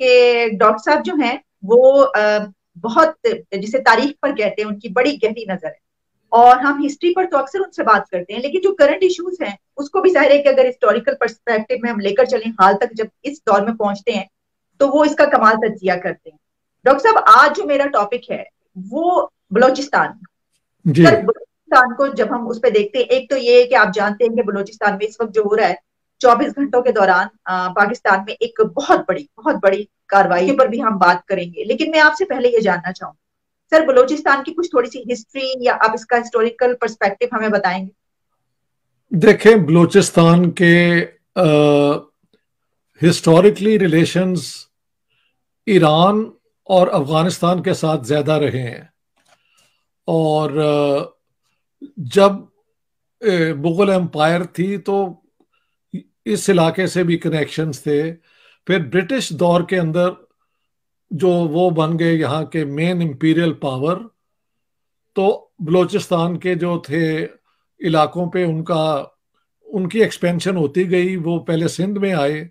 कि डॉक्टर साहब जो हैं वो आ, बहुत जिसे तारीख पर कहते हैं उनकी बड़ी गहरी नज़र है। और हम हिस्ट्री पर तो अक्सर उनसे बात करते हैं लेकिन जो करंट इश्यूज़ हैं उसको भी ज़ाहिर है कि अगर हिस्टोरिकल परस्पेक्टिव में हम लेकर चलें हाल तक जब इस दौर में पहुँचते हैं तो वो इसका कमाल तजिया करते हैं। डॉक्टर साहब आज जो मेरा टॉपिक है वो बलोचिस्तान। बलोचिस्तान को जब हम उस पर देखते हैं एक तो ये है कि आप जानते हैं कि बलोचिस्तान में इस वक्त जो हो रहा है चौबीस घंटों के दौरान पाकिस्तान में एक बहुत बड़ी बहुत बड़ी कार्रवाई पर भी हम बात करेंगे। लेकिन मैं आपसे पहले ये जानना चाहूँ। सर, बलोचिस्तान की कुछ थोड़ी सी हिस्ट्री या आप इसका हिस्टोरिकल परस्पेक्टिव हमें बताएँगे? देखें, बलोचिस्तान के हिस्टोरिकली रिलेशंस ईरान और अफ़गानिस्तान के साथ ज़्यादा रहे हैं। और जब मुगल एम्पायर थी तो इस इलाके से भी कनेक्शंस थे। फिर ब्रिटिश दौर के अंदर जो वो बन गए यहाँ के मेन इम्पीरियल पावर तो बलोचिस्तान के जो थे इलाकों पे उनका, उनकी एक्सपेंशन होती गई। वो पहले सिंध में आए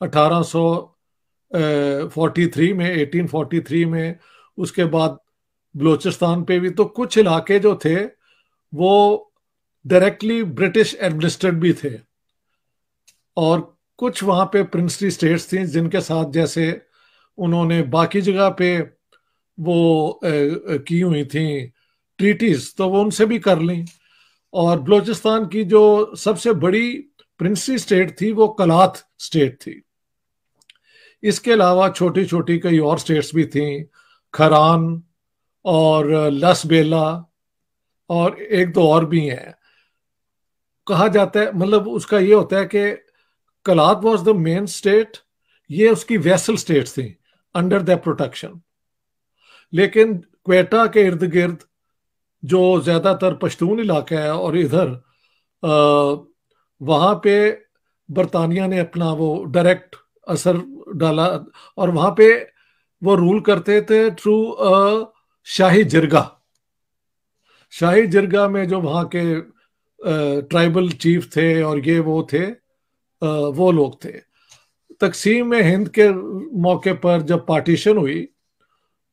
1843 में 1843 में। उसके बाद बलोचिस्तान पे भी। तो कुछ इलाके जो थे, वो डायरेक्टली ब्रिटिश एडमिनिस्ट्रेड भी थे। और कुछ वहाँ पे प्रिंसली स्टेट्स थी जिनके साथ जैसे उन्होंने बाकी जगह पे वो की हुई थी ट्रीटीज तो वो उनसे भी कर ली। और बलोचिस्तान की जो सबसे बड़ी प्रिंसली स्टेट थी वो कलाथ स्टेट थी। इसके अलावा छोटी छोटी कई और स्टेट्स भी थी, खरान और लसबेला और एक दो और भी हैं। कहा जाता है मतलब उसका ये होता है कि Kalat was the main state ये उसकी वैसल स्टेट थी अंडर द प्रोटेक्शन लेकिन क्वेटा के इर्द गिर्द, जो ज़्यादातर पश्तून इलाका है और इधर वहाँ पे बरतानिया ने अपना वो डायरेक्ट असर डाला और वहाँ पे वो रूल करते थे थ्रू शाही जिरगा। शाही जिरगा में जो वहाँ के ट्राइबल चीफ थे और ये वो थे वो लोग थे। तकसीम में हिंद के मौके पर जब पार्टीशन हुई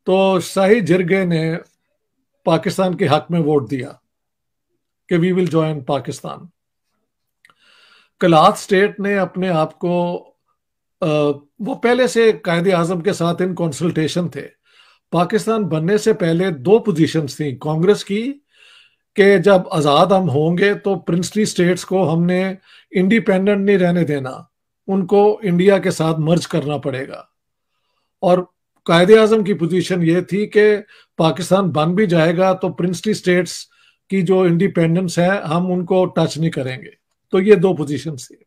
तो शाही जिरगे ने पाकिस्तान के हक में वोट दिया कि we will join Pakistan. Kalat state ने अपने आप को वो पहले से कायदे आज़म के साथ इन कंसल्टेशन थे। पाकिस्तान बनने से पहले दो पोजीशंस थी, कांग्रेस की कि जब आज़ाद हम होंगे तो प्रिंसली स्टेट्स को हमने इंडिपेंडेंट नहीं रहने देना, उनको इंडिया के साथ मर्ज करना पड़ेगा। और कायदे आज़म की पोजीशन ये थी कि पाकिस्तान बन भी जाएगा तो प्रिंसली स्टेट्स की जो इंडिपेंडेंस है, हम उनको टच नहीं करेंगे। तो ये दो पोजीशन थी।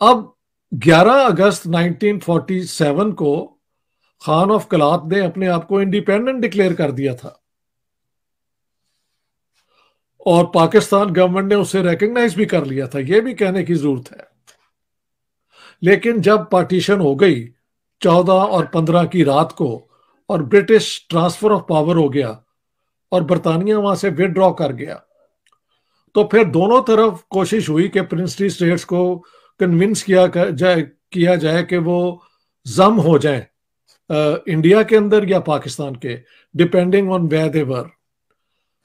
अब 11 अगस्त 1947 को खान ऑफ़ कलात ने अपने आप को इंडिपेंडेंट डिक्लेयर कर दिया था। और पाकिस्तान गवर्नमेंट ने उसे रिकग्नाइज भी कर लिया था। यह भी कहने की ज़रूरत है। लेकिन जब पार्टीशन हो गई, चौदह और पंद्रह की रात को, और ब्रिटिश ट्रांसफ़र ऑफ़ पावर हो गया, और बरतानिया वहाँ से विदड्रॉ कर गया तो फिर दोनों तरफ़ कोशिश हुई कि प्रिंसली स्टेट्स को कन्विंस किया जाए किया जाए कि वो जम हो जाए इंडिया के अंदर या पाकिस्तान के डिपेंडिंग ऑन वे देवर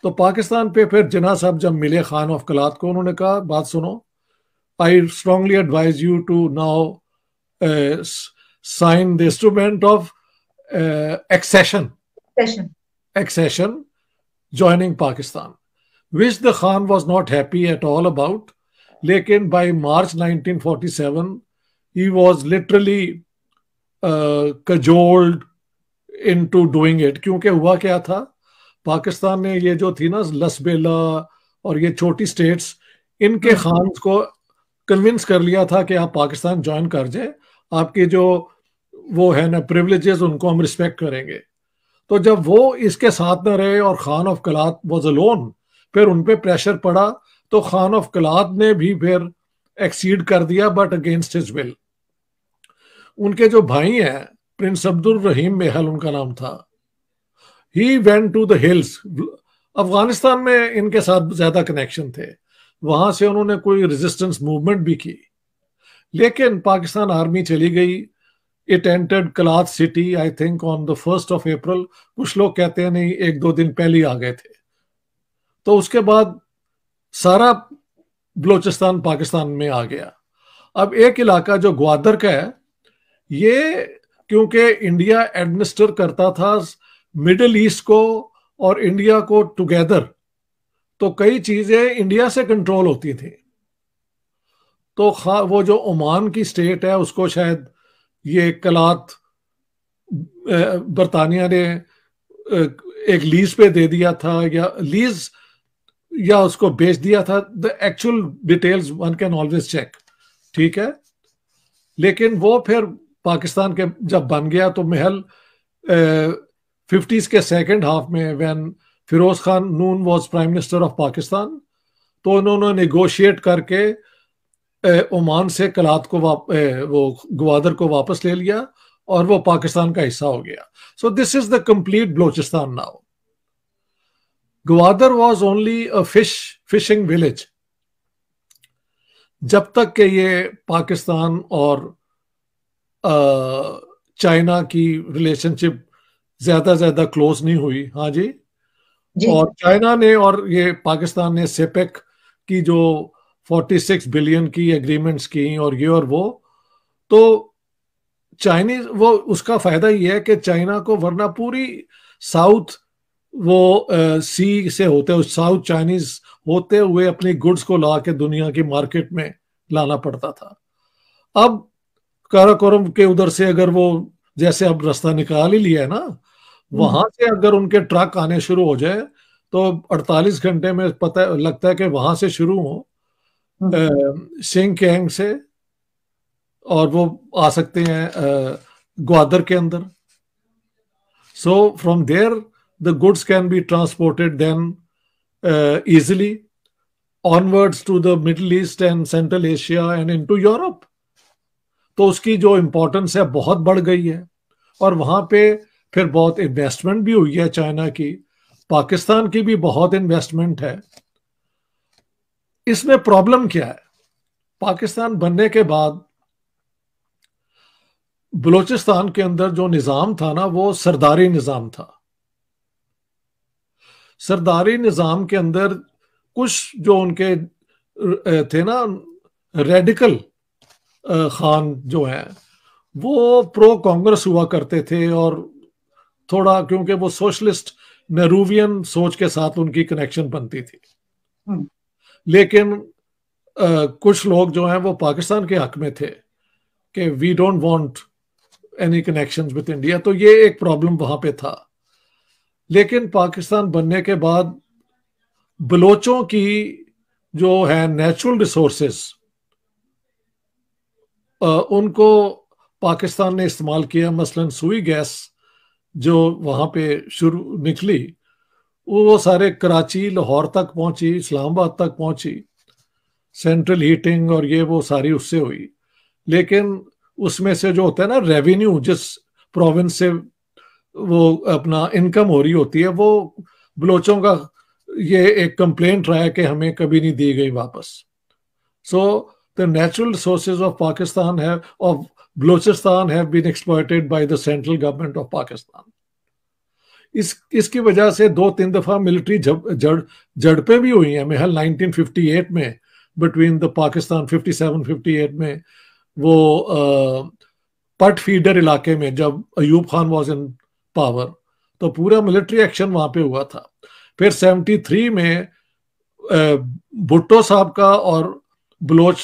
तो पाकिस्तान पे फिर जना साहब जब मिले खान ऑफ़ कलात को उन्होंने कहा बात सुनो I strongly advise you to now sign the instrument of accession accession joining Pakistan which the Khan was not happy at all about लेकिन by March 1947 he was literally cajoled into doing it क्योंकि हुआ क्या था? पाकिस्तान ने ये जो थी ना लसबेला और ये छोटी स्टेट्स इनके हम्म। खान को कन्विंस कर लिया था कि आप पाकिस्तान ज्वाइन कर जाए। आपके जो वो है ना प्रिविलेजेस उनको हम रिस्पेक्ट करेंगे। तो जब वो इसके साथ न रहे और Khan of Kalat was alone फिर उन पर प्रेशर पड़ा तो खान ऑफ़ कलात ने भी फिर एक्सीड कर दिया बट अगेंस्ट हिज विल उनके जो भाई हैं प्रिंस अब्दुल रहीम मेहल उनका नाम था। He went to the hills Afghanistan में इनके साथ ज़्यादा कनेक्शन थे। वहाँ से उन्होंने कोई रेजिस्टेंस मूवमेंट भी की। लेकिन पाकिस्तान आर्मी चली गई। It entered Kalat city I think on the first of April कुछ लोग कहते हैं, नहीं, एक दो दिन पहले आ गए थे। तो उसके बाद सारा बलोचिस्तान पाकिस्तान में आ गया। अब एक इलाका जो ग्वादर का है, ये क्योंकि इंडिया एडमिनिस्टर करता था मिडिल ईस्ट को और इंडिया को टुगेदर तो कई चीज़ें इंडिया से कंट्रोल होती थी। तो वो जो ओमान की स्टेट है, उसको शायद ये कलात बरतानिया ने एक लीज पे दे दिया था, या लीज, या उसको बेच दिया था। The actual details one can always check, ठीक है? लेकिन वो फिर पाकिस्तान के जब बन गया तो महल फिफ्टीज के सेकेंड हाफ़ में when Feroz Khan Noon was prime minister of Pakistan तो उन्होंने नेगोशिएट करके ओमान से कलात को ए, वो ग्वादर को वापस ले लिया और वो पाकिस्तान का हिस्सा हो गया। So this is the complete Balochistan now Gwadar was only a fish fishing village जब तक के ये पाकिस्तान और चाइना की रिलेशनशिप ज़्यादा ज़्यादा क्लोज नहीं हुई। हाँ जी, जी। और चाइना ने और ये पाकिस्तान ने सेपेक की जो 46 बिलियन की एग्रीमेंट्स की और ये और वो तो चाइनीज़ वो उसका फ़ायदा ये है कि चाइना को वरना पूरी साउथ वो सी से होते हुए साउथ चाइनीज़ होते हुए अपनी गुड्स को ला के दुनिया की मार्केट में लाना पड़ता था। अब काराकोरम के उधर से अगर वो जैसे अब रास्ता निकाल ही लिया है ना। वहाँ से अगर उनके ट्रक आने शुरू हो जाए तो 48 घंटे में पता लगता है कि वहाँ से शुरू हो हम्म। सिंह कैंग से और वो आ सकते हैं ग्वादर के अंदर so from there the goods can be transported then easily onwards to the Middle East and Central Asia and into Europe. तो उसकी जो इम्पोर्टेंस है बहुत बढ़ गई है और वहाँ पे फिर बहुत इन्वेस्टमेंट भी हुई है चाइना की। पाकिस्तान की भी बहुत इन्वेस्टमेंट है। इसमें प्रॉब्लम क्या है? पाकिस्तान बनने के बाद बलूचिस्तान के अंदर जो निज़ाम था ना, वो सरदारी निज़ाम था। सरदारी निज़ाम के अंदर कुछ जो उनके थे ना रेडिकल खान जो हैं, वो प्रो कांग्रेस हुआ करते थे और थोड़ा क्योंकि वो सोशलिस्ट नेहरूवियन सोच के साथ उनकी कनेक्शन बनती थी। हम्म। लेकिन आ, कुछ लोग जो हैं वो पाकिस्तान के हक में थे कि we don't want any connection with India तो ये एक प्रॉब्लम वहाँ पे था। लेकिन पाकिस्तान बनने के बाद बलोचों की जो है नेचुरल रिसोर्सेस उनको पाकिस्तान ने इस्तेमाल किया मसलन सुई गैस जो वहाँ पे शुरू निकली, वो सारे कराची, लाहौर तक पहुँची, इस्लामाबाद तक पहुँची। सेंट्रल हीटिंग और ये वो सारी उससे हुई। लेकिन उसमें से जो होता है ना रेवेन्यू जिस प्रोविंस से वो अपना इनकम हो रही होती है, वो बलोचों का ये एक कंप्लेंट रहा है कि हमें कभी नहीं दी गई वापस। So the natural sources of Pakistan है of Balochistan have been exploited by the central government of Pakistan इस, इसकी वजह से दो तीन दफ़ा मिलिट्री जड़, जड़पें भी हुई हैं। मेहल 1958 में बिटवीन द पाकिस्तान 57 58 में, वो पट फीडर इलाके में जब Ayub Khan was in power तो पूरा मिलिट्री एक्शन वहाँ पे हुआ था। फिर 73 में भुट्टो साहब का और बलोच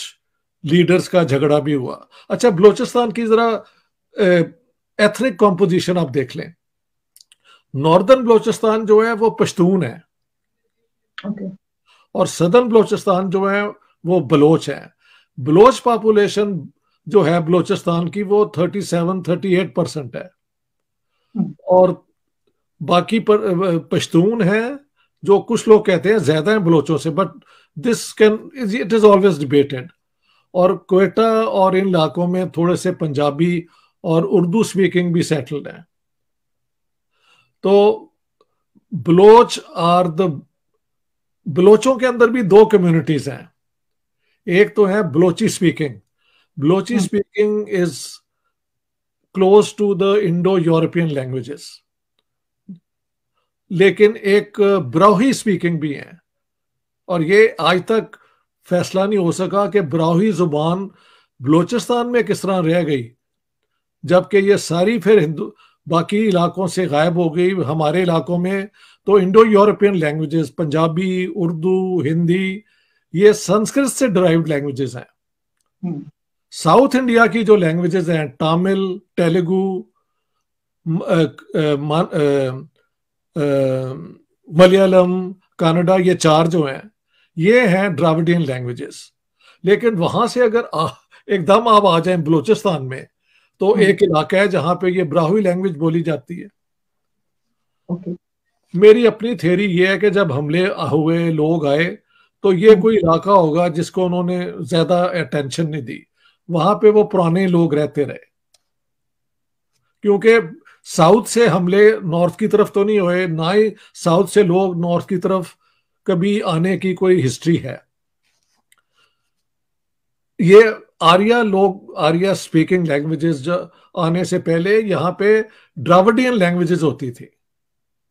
लीडर्स का झगड़ा भी हुआ। अच्छा बलोचिस्तान की जरा एथनिक कॉम्पोजिशन आप देख लें। नॉर्दर्न बलोचिस्तान जो है वो पश्तून है। Okay. और सदर्न बलोचिस्तान जो है वो बलोच है। बलोच पॉपुलेशन जो है बलोचिस्तान की वो 37 38 परसेंट है। और बाकी पर पश्तून है जो कुछ लोग कहते हैं ज़्यादा है बलोचों से but this can it is always debated और कोयटा और इन इलाकों में थोड़े से पंजाबी और उर्दू स्पीकिंग भी सेटल्ड है। तो बलोच आर द बलोचों के अंदर भी दो कम्युनिटीज हैं। एक तो है Balochi speaking Balochi speaking is close to the Indo European languages लेकिन एक ब्राही स्पीकिंग भी है। और ये आज तक फैसला नहीं हो सका कि ब्राही ज़ुबान बलोचिस्तान में किस तरह रह गई जबकि ये सारी फिर हिंदू बाकी इलाकों से गायब हो गई। हमारे इलाकों में तो Indo European languages Punjabi Urdu Hindi ये संस्कृत से ड्राइव्ड लैंग्वेजेस हैं। साउथ इंडिया की जो लैंग्वेजेस हैं तमिल तेलुगु मलयालम कनाडा ये चार जो हैं ये हैं द्राविडियन लैंग्वेजेस लेकिन वहाँ से अगर एकदम आप आ जाए बलूचिस्तान में तो हम्म। एक इलाका है जहाँ पे ये ब्राहुई लैंग्वेज बोली जाती है okay. मेरी अपनी थेरी ये है कि जब हमले हुए लोग आए तो ये हम्म। कोई इलाका होगा जिसको उन्होंने ज़्यादा अटेंशन नहीं दी वहाँ पे वो पुराने लोग रहते रहे क्योंकि साउथ से हमले नॉर्थ की तरफ़ तो नहीं हुए ना ही साउथ से लोग नॉर्थ की तरफ़ कभी आने की कोई हिस्ट्री है? ये आर्या लोग आर्या स्पीकिंग लैंग्वेजेस जो आने से पहले यहाँ पे ड्राविडियन लैंग्वेजेस होती थी।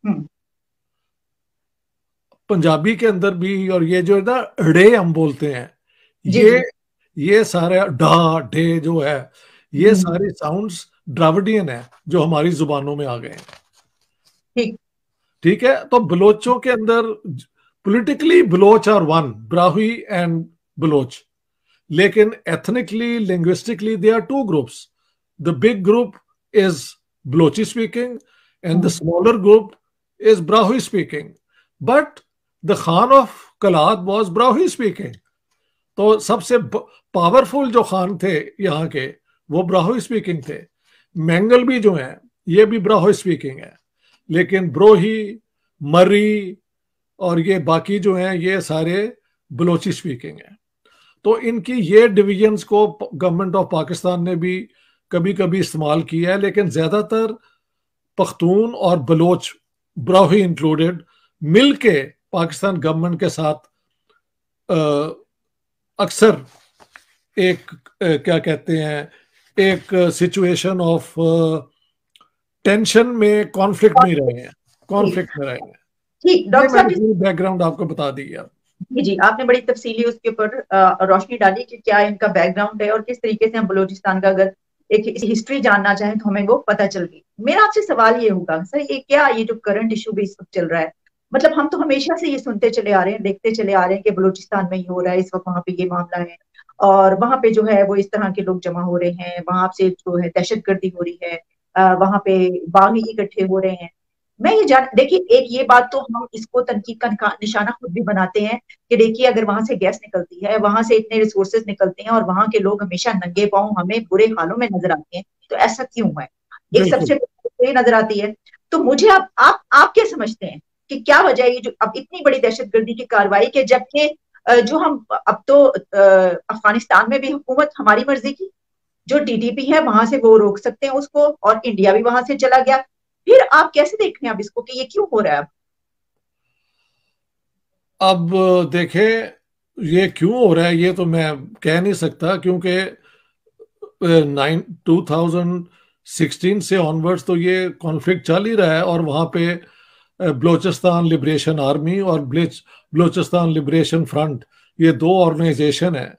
हम्म। पंजाबी के अंदर भी और ये जो है ना ड़े हम बोलते हैं ये ये सारे डा डे जो है ये हम्म। सारे साउंड्स ड्राविडियन है जो हमारी जुबानों में आ गए हैं। ठीक। ठीक है? तो बलोचों के अंदर politically Baloch are one Brahui and Baloch लेकिन ethnically linguistically they are two groups the big group is Balochi speaking and the smaller group is Brahui speaking but the Khan of Kalat was Brahui speaking तो सबसे powerful जो खान थे यहाँ के वो Brahui speaking थे। Mangle भी जो है ये भी ब्राहो स्पीकिंग है। लेकिन ब्रोही मरी और ये बाकी जो हैं ये सारे बलोची स्पीकिंग है। तो इनकी ये डिविजन्स को गवर्नमेंट ऑफ़ पाकिस्तान ने भी कभी कभी इस्तेमाल किया है लेकिन ज़्यादातर पख्तून और बलोच ब्राही इंक्लूडेड मिल के पाकिस्तान गवर्नमेंट के साथ अक्सर एक आ, क्या कहते हैं एक सिचुएशन ऑफ़ टेंशन में कॉन्फ्लिक्ट में रहे हैं कॉन्फ्लिक्ट में रहे हैं। डॉक्टर साहब बैकग्राउंड आपको बता दी जी जी आपने बड़ी तफसीली उसके ऊपर रोशनी डाली कि क्या इनका बैकग्राउंड है और किस तरीके से हम बलोचिस्तान का अगर एक हिस्ट्री जानना चाहें तो हमें वो पता चल गई। मेरा आपसे सवाल ये होगा सर ये क्या ये जो करंट इशू भी इस वक्त चल रहा है मतलब हम तो हमेशा से ये सुनते चले आ रहे हैं देखते चले आ रहे हैं कि बलूचिस्तान में ही हो रहा है इस वक्त वहाँ पे ये मामला है और वहाँ पे जो है वो इस तरह के लोग जमा हो रहे हैं वहाँ से जो है दहशत गर्दी हो रही है वहाँ पे बागी इकट्ठे हो रहे हैं। मैं ये जान देखिए एक ये बात तो हम इसको तनकीद का निशाना खुद भी बनाते हैं कि देखिए अगर वहाँ से गैस निकलती है वहाँ से इतने रिसोर्सेज निकलते हैं और वहाँ के लोग हमेशा नंगे पाओ हमें बुरे हालों में नज़र आते हैं तो ऐसा क्यों है? एक सबसे ये नज़र आती है। तो मुझे अब आप आप क्या समझते हैं कि क्या वजह है ये जो अब इतनी बड़ी दहशत गर्दी की कार्रवाई के जबकि जो हम अब तो अफ़गानिस्तान में भी हुकूमत हमारी मर्ज़ी की जो टीटीपी है वहाँ से वो रोक सकते हैं उसको और इंडिया भी वहाँ से चला गया। फिर आप कैसे देख रहे हैं अब इसको कि ये क्यों हो रहा है अब? देखे, ये क्यों हो रहा है, ये तो मैं कह नहीं सकता क्योंकि नाइन, टू थाउज़ेंड सिक्सटीन से ऑनवर्ड्स तो ये कॉन्फ्लिक्ट चल ही रहा है और वहाँ पे बलोचिस्तान लिबरेशन आर्मी और बलोचिस्तान लिबरेशन फ्रंट ये दो ऑर्गेनाइजेशन है।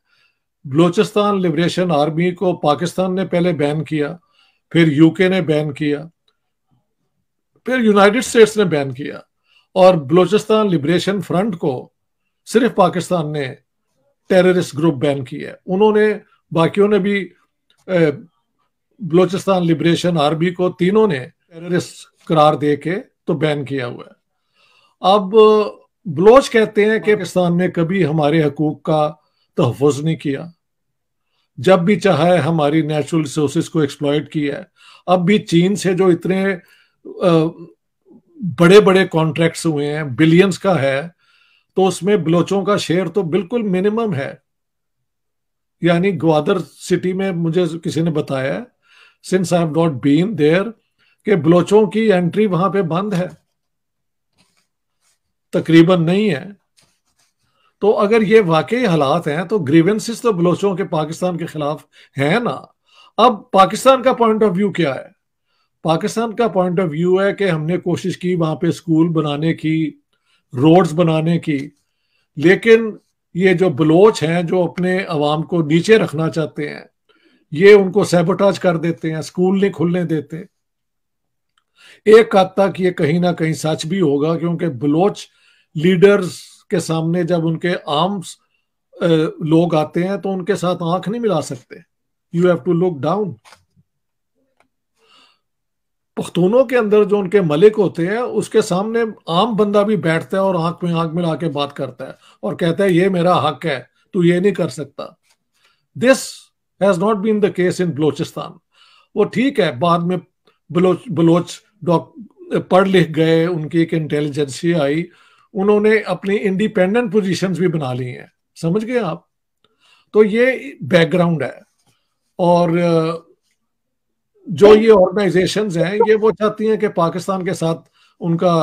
बलोचिस्तान लिबरेशन आर्मी को पाकिस्तान ने पहले बैन किया, फिर यूके ने बैन किया। फिर यूनाइटेड स्टेट्स ने बैन किया और बलोचिस्तान लिबरेशन फ्रंट को सिर्फ़ पाकिस्तान ने टेररिस्ट ग्रुप बैन किया है। उन्होंने, बाकियों ने भी बलोचिस्तान लिबरेशन आर्मी को तीनों ने टेररिस्ट करार दे के तो बैन किया हुआ है। अब, बलोच कहते हैं कि पाकिस्तान ने कभी हमारे हकूक का तहफ़ नहीं किया। जब भी चाहे हमारी नेचुरल रिसोर्सेज को एक्सप्लॉयट किया है। अब भी चीन से जो इतने बड़े बड़े कॉन्ट्रैक्ट्स हुए हैं बिलियंस का है तो उसमें बलोचों का शेयर तो बिल्कुल मिनिमम है। यानी ग्वादर सिटी में मुझे किसी ने बताया since I have not been there कि बलोचों की एंट्री वहाँ पे बंद है। तकरीबन नहीं है। तो अगर ये वाकई हालात हैं तो ग्रीवेंसिस तो बलोचों के पाकिस्तान के खिलाफ है ना। अब पाकिस्तान का पॉइंट ऑफ़ व्यू क्या है? पाकिस्तान का पॉइंट ऑफ़ व्यू है कि हमने कोशिश की वहाँ पे स्कूल बनाने की रोड्स बनाने की, लेकिन ये जो बलोच हैं, जो अपने अवाम को नीचे रखना चाहते हैं, ये उनको सेबोटाज कर देते हैं स्कूल नहीं खुलने देते। एक हद तक ये कहीं ना कहीं सच भी होगा, क्योंकि बलोच लीडर्स के सामने जब उनके आम लोग आते हैं तो उनके साथ आँख नहीं मिला सकते। You have to look down पख्तूनों के अंदर जो उनके मलिक होते हैं, उसके सामने आम बंदा भी बैठता है और आँख में आँख मिला के बात करता है और कहता है, ये मेरा हक है, तू ये नहीं कर सकता। This has not been the case in Balochistan. वो ठीक है, बाद में बलोच बलोच डॉक, पढ़ लिख गए, उनकी एक इंटेलिजेंसी आई। उन्होंने अपनी इंडिपेंडेंट पोजीशंस भी बना ली हैं। समझ गए आप? तो ये बैकग्राउंड है। और जो ये ऑर्गेनाइजेशन हैं ये वो चाहती हैं कि पाकिस्तान के साथ उनका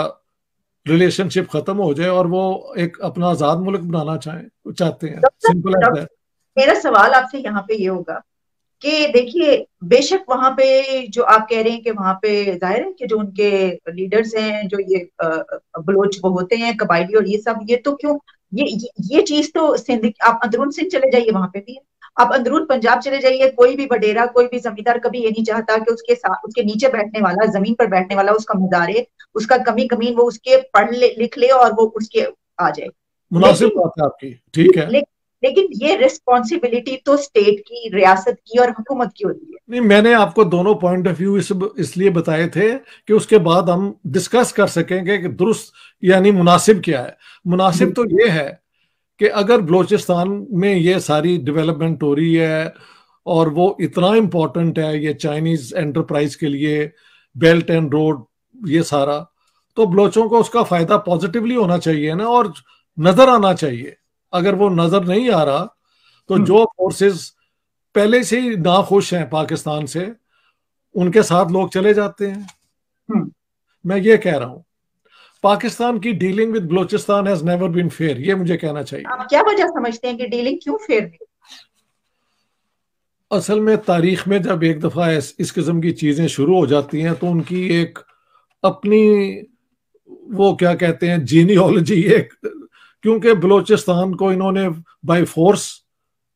रिलेशनशिप खत्म हो जाए और वो एक अपना आज़ाद मुल्क बनाना चाहें चाहते हैं। सिंपल एज मेरा सवाल आपसे यहाँ पे ये होगा कि देखिए बेशक वहाँ पे जो आप कह रहे हैं कि वहाँ पे ज़ाहिर है कि जो उनके लीडर्स हैं जो ये बलोच वो होते हैं कबायली और ये सब ये तो क्यों ये ये चीज़ तो सिंध आप अंदरून सिंध चले जाइए वहाँ पे भी है। आप अंदरून पंजाब चले जाइए कोई भी वडेरा कोई भी जमींदार कभी ये नहीं चाहता कि उसके साथ उसके नीचे बैठने वाला ज़मीन पर बैठने वाला उसका मुदारे उसका कमी कमी वो उसके पढ़ ले लिख ले और वो उसके आ जाए। मुनासिब बात है आपकी ठीक है। ले, लेकिन ये रिस्पॉन्सिबिलिटी तो स्टेट की रियासत की और हुकूमत की होती है। नहीं मैंने आपको दोनों पॉइंट ऑफ़ व्यू इस, इसलिए बताए थे कि उसके बाद हम डिस्कस कर सकेंगे कि दुरुस्त यानी मुनासिब क्या है। मुनासिब तो ये है कि अगर बलोचिस्तान में ये सारी डेवलपमेंट हो रही है और वो इतना इम्पोर्टेंट है ये चाइनीज़ एंटरप्राइज के लिए बेल्ट एंड रोड ये सारा तो बलोचों को उसका फ़ायदा पॉजिटिवली होना चाहिए ना और नज़र आना चाहिए अगर वो नज़र नहीं आ रहा तो हम्म। जो फोर्सेस पहले से ही ना खुश हैं पाकिस्तान से उनके साथ लोग चले जाते हैं हम्म। मैं ये कह रहा हूँ पाकिस्तान की dealing with Balochistan has never been fair ये मुझे कहना चाहिए। आप क्या वजह समझते हैं कि डीलिंग क्यों फेयर नहीं? असल में तारीख में जब एक दफ़ा इस, इस किस्म की चीज़ें शुरू हो जाती हैं तो उनकी एक अपनी वो क्या कहते हैं जीनियोलॉजी एक क्योंकि बलोचिस्तान को इन्होंने बाय फोर्स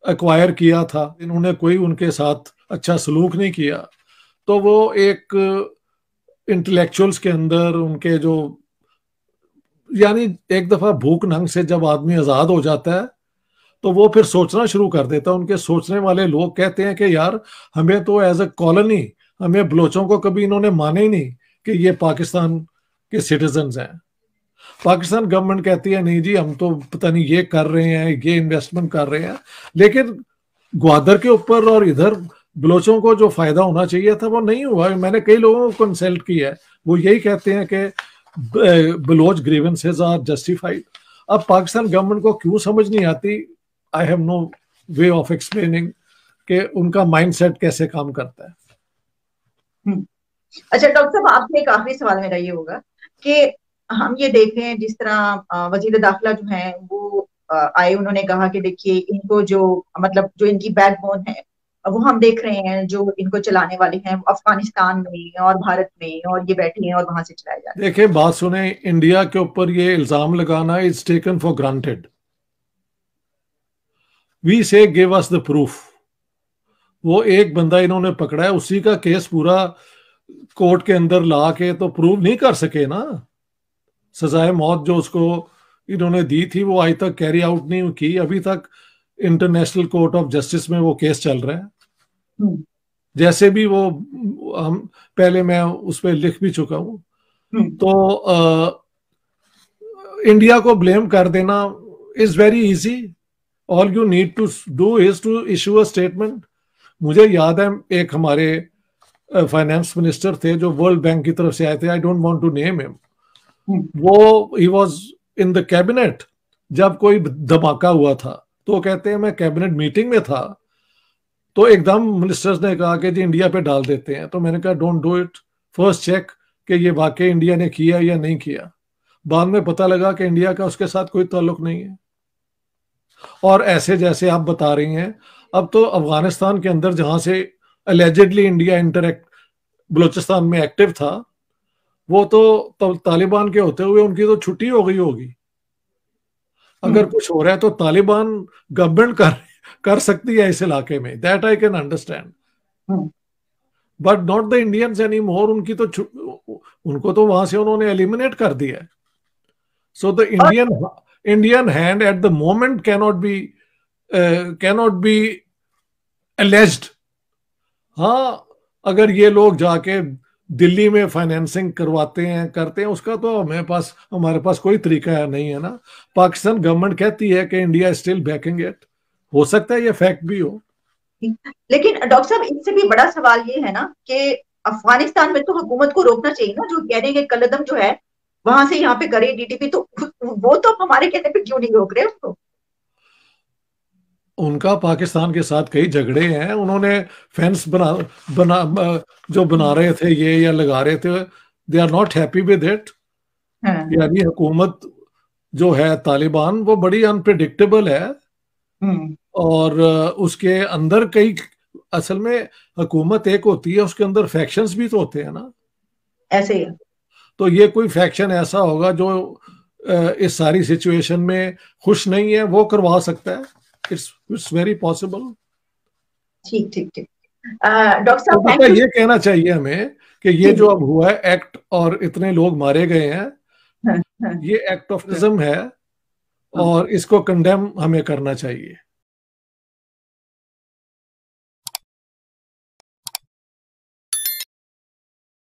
एक्वायर किया था इन्होंने कोई उनके साथ अच्छा सलूक नहीं किया। तो वो एक इंटेलेक्चुअल्स के अंदर उनके जो यानी एक दफ़ा भूख नंग से जब आदमी आज़ाद हो जाता है तो वो फिर सोचना शुरू कर देता है। उनके सोचने वाले लोग कहते हैं कि यार, हमें तो एज अ कॉलोनी हमें बलोचों को कभी इन्होंने माने ही नहीं कि ये पाकिस्तान के सिटीजन हैं। पाकिस्तान गवर्नमेंट कहती है, नहीं जी, हम तो पता नहीं ये कर रहे हैं, ये इन्वेस्टमेंट कर रहे हैं। लेकिन ग्वादर के ऊपर और इधर बलोचों को जो फ़ायदा होना चाहिए था, वो नहीं हुआ। मैंने कई लोगों को कंसल्ट किया है। वो यही कहते हैं कि बलोच ग्रीवेंसेज आर जस्टिफाइड अब पाकिस्तान गवर्नमेंट को क्यों समझ नहीं आती? I have no way of explaining कि उनका माइंडसेट कैसे काम करता है। हम्म। अच्छा डॉक्टर साहब, आपसे एक आखिरी सवाल मेरा ये होगा कि हम ये देख, जिस तरह वज़ीर दाखिला जो है, वो आए, उन्होंने कहा कि देखिए, इनको जो मतलब जो इनकी बैकबोन है वो हम देख रहे हैं जो इनको चलाने वाले हैं, अफ़गानिस्तान में और भारत में और ये बैठे हैं और वहाँ से चलाए जा रहे बात सुने, इंडिया के ऊपर ये इल्ज़ाम लगाना is taken for granted we say give us the proof वो एक बंदा इन्होंने पकड़ा है, उसी का केस पूरा कोर्ट के अंदर ला के तो प्रूव नहीं कर सके ना। सजाए मौत जो उसको इन्होंने दी थी, वो आज तक कैरी आउट नहीं की। अभी तक इंटरनेशनल कोर्ट ऑफ़ जस्टिस में वो केस चल रहा है। जैसे भी वो हम पहले मैं उस पर लिख भी चुका हूँ। हम्म। तो आ, इंडिया को ब्लेम कर देना is very easy. All you need to do is to issue a statement. मुझे याद है एक हमारे फाइनेंस मिनिस्टर थे जो वर्ल्ड बैंक की तरफ़ से आए थे। I don't want to name him वो he was in the cabinet जब कोई धमाका हुआ था। तो कहते हैं मैं कैबिनेट मीटिंग में था। तो एकदम मिनिस्टर्स ने कहा कि जी इंडिया पे डाल देते हैं। तो मैंने कहा don't do it first check कि ये वाकई इंडिया ने किया या नहीं किया. बाद में पता लगा कि इंडिया का उसके साथ कोई ताल्लुक नहीं है। और ऐसे जैसे आप बता रही हैं अब तो अफ़गानिस्तान के अंदर जहाँ से अलेजेडली इंडिया इंटरेक्ट बलोचिस्तान में एक्टिव था वो तो, तालिबान के होते हुए उनकी तो छुट्टी हो गई होगी। अगर हम्म। कुछ हो रहा है तो तालिबान गवर्नमेंट कर कर सकती है इस इलाके में that I can understand but not the Indians any more उनकी तो उनको तो वहाँ से उन्होंने एलिमिनेट कर दिया है। So the Indian Indian hand at the moment cannot be cannot be alleged हाँ अगर ये लोग जाके दिल्ली में फाइनेंसिंग करवाते हैं करते हैं उसका तो हमें पास हमारे पास कोई तरीका नहीं है ना। पाकिस्तान गवर्नमेंट कहती है कि इंडिया स्टिल बैकिंग इट हो सकता है ये फैक्ट भी हो। लेकिन डॉक्टर साहब इससे भी बड़ा सवाल ये है ना कि अफ़गानिस्तान में तो हुकूमत को रोकना चाहिए ना जो कह रहे हैं कि कलदम जो है वहाँ से यहाँ पे करे डीटीपी तो वो तो हमारे कहने पे क्यों नहीं रोक रहे उसको? उनका पाकिस्तान के साथ कई झगड़े हैं उन्होंने फेंस बना बना जो बना रहे थे ये या लगा रहे थे they are not happy with it यानी हुकूमत जो है तालिबान वो बड़ी अनप्रिडिक्टेबल है। और उसके अंदर कई असल में हुकूमत एक होती है उसके अंदर फैक्शंस भी तो होते हैं ना। ऐसे ही तो ये कोई फैक्शन ऐसा होगा जो इस सारी सिचुएशन में खुश नहीं है वो करवा सकता है। इट्स इट्स वेरी पॉसिबल ठीक ठीक ठीक। डॉक्टर साहब तो ये कहना चाहिए हमें कि ये जो। अब हुआ है एक्ट और इतने लोग मारे गए हैं हाँ, हाँ। ये एक्ट ऑफ़ है हाँ। और इसको कंडेम हमें करना चाहिए।